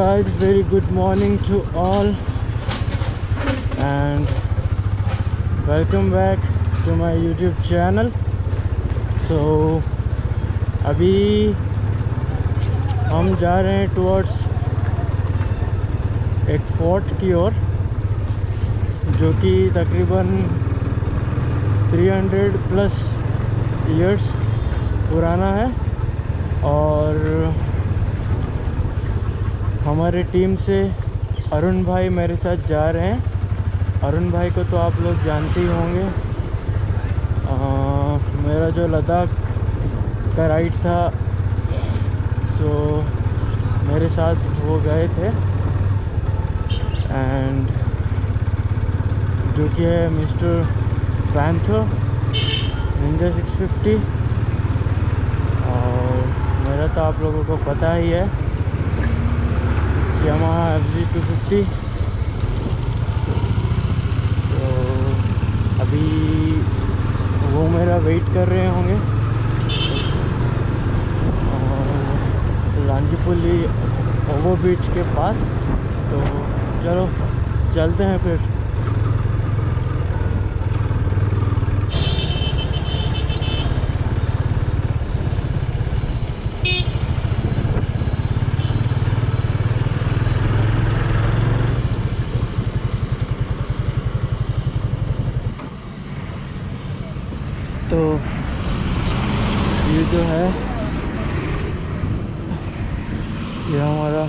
guys very good morning to all and welcome back to my youtube channel so अभी हम जा रहे हैं टुवर्ड्स एक फोर्ट की ओर जो कि तकरीबन 300 प्लस इयर्स पुराना है और हमारे टीम से अरुण भाई मेरे साथ जा रहे हैं। अरुण भाई को तो आप लोग जानते ही होंगे। आ, मेरा जो लद्दाख का राइड था सो मेरे साथ वो गए थे। एंड जो कि है मिस्टर पैंथो निंजा 650 और मेरा तो आप लोगों को पता ही है। Yamaha FZ250 तो अभी वो मेरा वेट कर रहे होंगे। और लांजीपुली ओवर बीच के पास। तो चलो, चलते हैं फिर। तो ये जो है, ये हमारा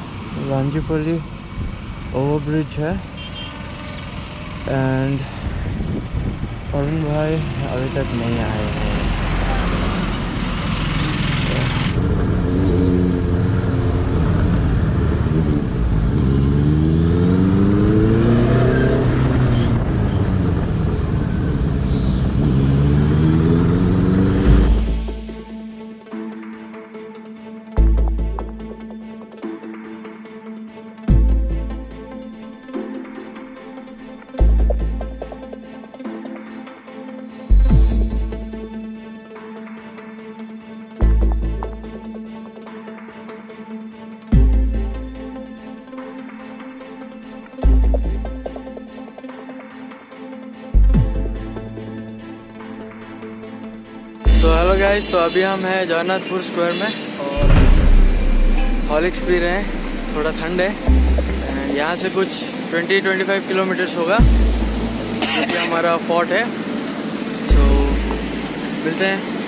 लांजीपली ओवर ब्रिज है। एंड अरुण भाई अभी तक नहीं आए हैं। हेलो गाइस तो अभी हम हैं जगन्नाथपुर स्क्वायर में और हॉलिक्स पी रहे हैं। थोड़ा ठंड है। यहाँ से कुछ 20-25 किलोमीटर्स होगा। जो कि हमारा फोर्ट है। तो मिलते हैं।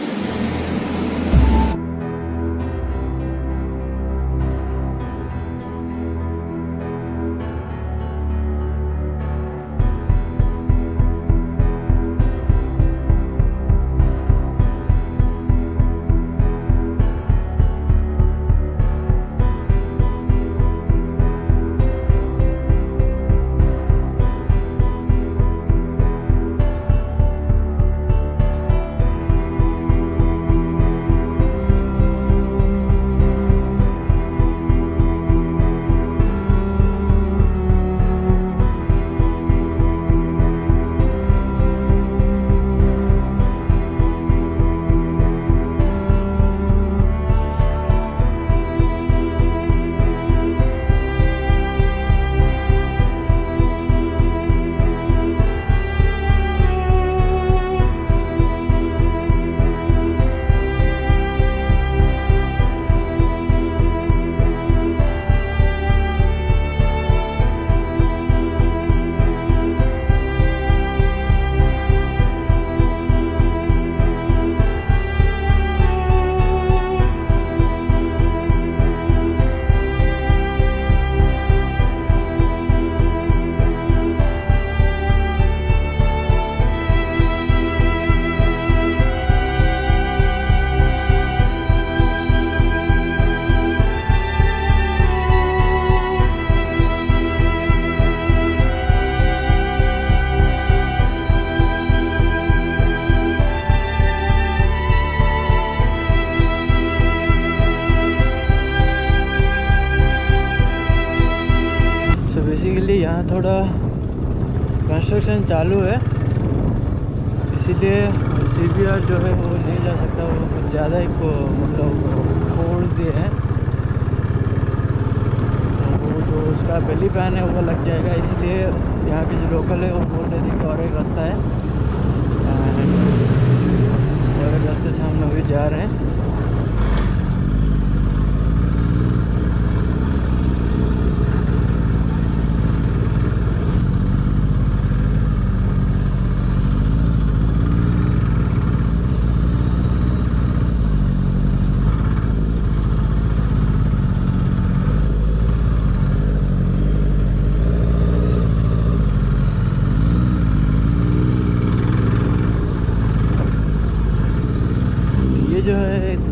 कंस्ट्रक्शन चालू है। इसीलिए सी जो है वो नहीं जा सकता, वो कुछ ज़्यादा ही को मतलब फोड़ दिए हैं। तो वो जो उसका बेली पैन है, वो लग जाएगा। इसलिए यहाँ के जो लोकल है, वो बोल रहे थे कि और एक रास्ता है और एक रास्ते से हम लोग भी जा रहे हैं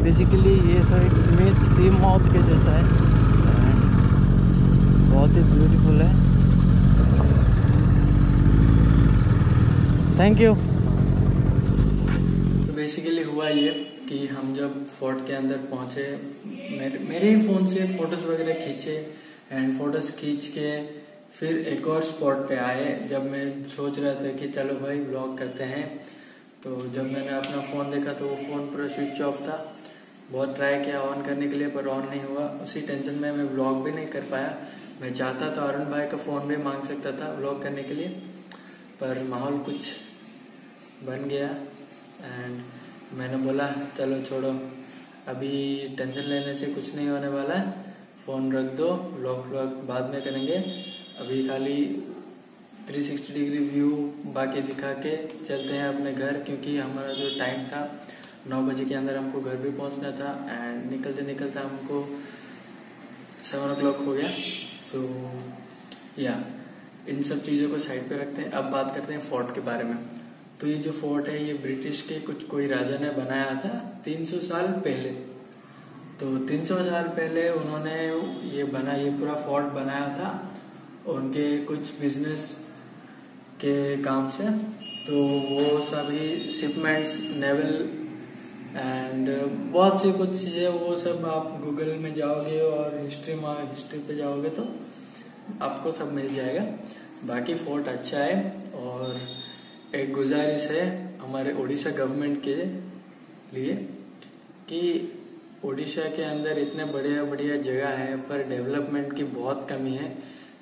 बेसिकली ये तो एक स्मिथ सी मौत के जैसा है बहुत ही ब्यूटीफुल है। थैंक यू तो बेसिकली हुआ ये कि हम जब फोर्ट के अंदर पहुँचे, मेरे मेरे ही फ़ोन से फ़ोटोज़ वगैरह खींचे एंड फ़ोटोज़ खींच के फिर एक और स्पॉट पे आए, जब मैं सोच रहा था कि चलो भाई ब्लॉग करते हैं। तो जब मैंने अपना फ़ोन देखा तो वो फ़ोन पूरा स्विच ऑफ़ था। बहुत ट्राई किया ऑन करने के लिए पर ऑन नहीं हुआ। उसी टेंशन में मैं ब्लॉग भी नहीं कर पाया। मैं चाहता तो अरुण भाई का फ़ोन भी मांग सकता था ब्लॉग करने के लिए, पर माहौल कुछ बन गया। एंड मैंने बोला, चलो छोड़ो, अभी टेंशन लेने से कुछ नहीं होने वाला है। फ़ोन रख दो ब्लॉग व्लॉग बाद में करेंगे। अभी खाली 360 डिग्री व्यू बाकी दिखा के चलते हैं अपने घर, क्योंकि हमारा जो टाइम था, नौ बजे के अंदर हमको घर भी पहुँचना था। एंड निकलते निकलते हमको सेवन ओ क्लॉक हो गया। सो या इन सब चीज़ों को साइड पे रखते हैं। अब बात करते हैं फोर्ट के बारे में। तो ये जो फोर्ट है, ये ब्रिटिश के कुछ कोई राजा ने बनाया था 300 साल पहले। तो 300 साल पहले उन्होंने ये बना, ये पूरा फोर्ट बनाया था उनके कुछ बिज़नेस के काम से। तो वो सभी शिपमेंट्स नेवल एंड uh, बहुत सी कुछ चीज़ें वो सब आप गूगल में जाओगे और हिस्ट्री में हिस्ट्री पे जाओगे तो आपको सब मिल जाएगा। बाकी फोर्ट अच्छा है और एक गुजारिश है हमारे उड़ीसा गवर्नमेंट के लिए कि उड़ीसा के अंदर इतने बढ़िया बढ़िया जगह है पर डेवलपमेंट की बहुत कमी है।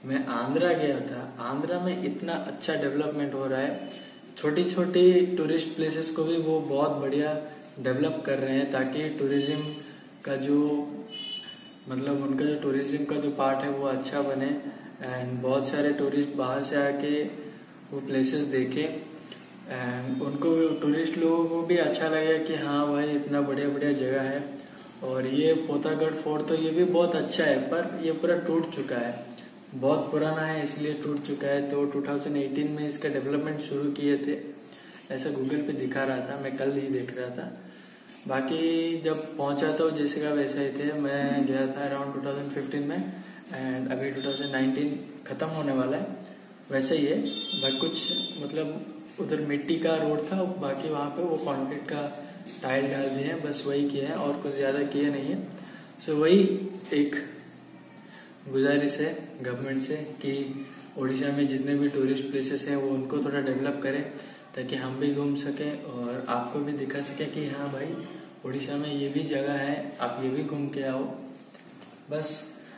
मैं आंध्रा गया था। आंध्रा में इतना अच्छा डेवलपमेंट हो रहा है। छोटी छोटी टूरिस्ट प्लेसेस को भी वो बहुत बढ़िया डेवलप कर रहे हैं ताकि टूरिज़्म का जो मतलब उनका जो टूरिज़्म का जो पार्ट है वो अच्छा बने एंड बहुत सारे टूरिस्ट बाहर से आके वो प्लेसेस देखे एंड उनको टूरिस्ट लोगों को भी अच्छा लगे कि हाँ भाई इतना बढ़िया बढ़िया जगह है और ये पोतागढ़ फोर्ट तो ये भी बहुत अच्छा है पर ये पूरा टूट चुका है। बहुत पुराना है इसलिए टूट चुका है तो 2018 में इसका डेवलपमेंट शुरू किए थे। ऐसा गूगल पे दिखा रहा था, मैं कल ही देख रहा था। बाकी जब पहुँचा तो जैसे का वैसा ही थे। मैं गया था अराउंड 2015 में एंड अभी 2019 खत्म होने वाला है। वैसे ही है। बट कुछ मतलब उधर मिट्टी का रोड था, बाकी वहाँ पे वो कॉन्क्रीट का टाइल डाल दिए हैं। बस वही किए हैं और कुछ ज़्यादा किए नहीं है। सो वही एक गुजारिश है गवर्नमेंट से कि उड़ीसा में जितने भी टूरिस्ट प्लेसेस हैं, वो उनको थोड़ा डेवलप करें। ताकि हम भी घूम सके और आपको भी दिखा सके कि हाँ भाई, उड़ीसा में ये भी जगह है, आप ये भी घूम के आओ। बस,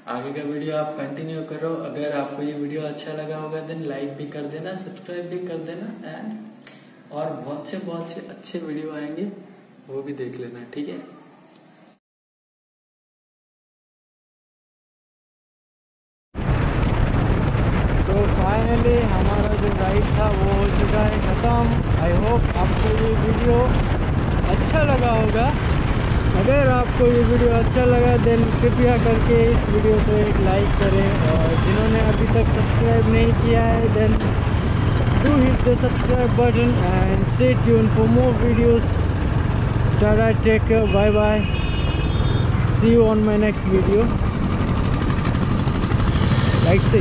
आगे का वीडियो आप कंटिन्यू करो। अगर आपको ये वीडियो अच्छा लगा होगा देन लाइक भी कर देना सब्सक्राइब भी कर देना एंड और बहुत से बहुत से अच्छे वीडियो आएँगे, वो भी देख लेना, ठीक है? तो फाइनली हमारा जो राइड था, वो हो चुका है ख़त्म। आई होप आपको ये वीडियो अच्छा लगा होगा। अगर आपको ये वीडियो अच्छा लगा देन कृपया करके इस वीडियो को एक लाइक करें और जिन्होंने अभी तक सब्सक्राइब नहीं किया है then do hit the subscribe button and stay tune for more videos tata take bye bye see you on my next video like से